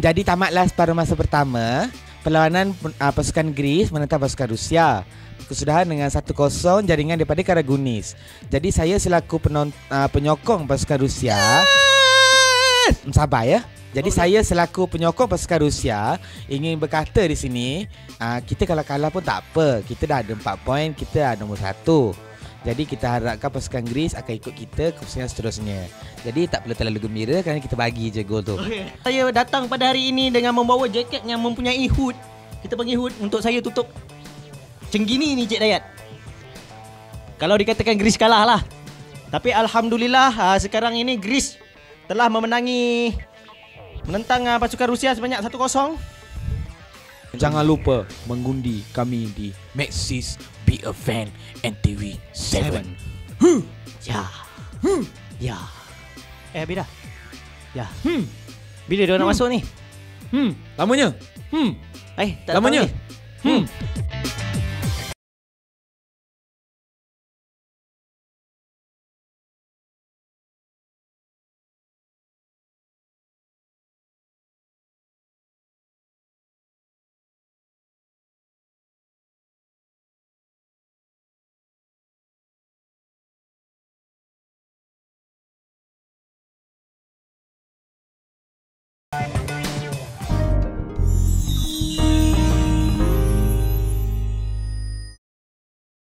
Jadi tamatlah separuh masa pertama Perlawanan uh, pasukan Greece menentang pasukan Rusia Kesudahan dengan 1-0 jaringan daripada Karagunis Jadi saya selaku penon, uh, penyokong pasukan Rusia yes! Sabar ya jadi oh, saya selaku penyokong pasukan Rusia ingin berkata di sini, uh, kita kalau kalah pun tak apa. Kita dah ada 4 poin, kita ada nombor 1. Jadi kita harapkan pasukan Greece akan ikut kita ke pusingan seterusnya. Jadi tak perlu terlalu gembira kerana kita bagi je gol tu. Okay. Saya datang pada hari ini dengan membawa jaket yang mempunyai hood. Kita panggil hood untuk saya tutup cenggini ni Cik Dayat. Kalau dikatakan Greece kalah lah. Tapi Alhamdulillah uh, sekarang ini Greece telah memenangi menentang uh, pasukan Rusia sebanyak 1-0. Jangan lupa mengundi kami di Maxis Be a Fan NTV 7. Hmm. Ya. Hmm. Ya. Eh, Bida. Ya. Hmm. Bila dia hmm. nak masuk ni? Hmm. Lamanya. Hmm. Eh, tak Lamanya. Hmm. hmm.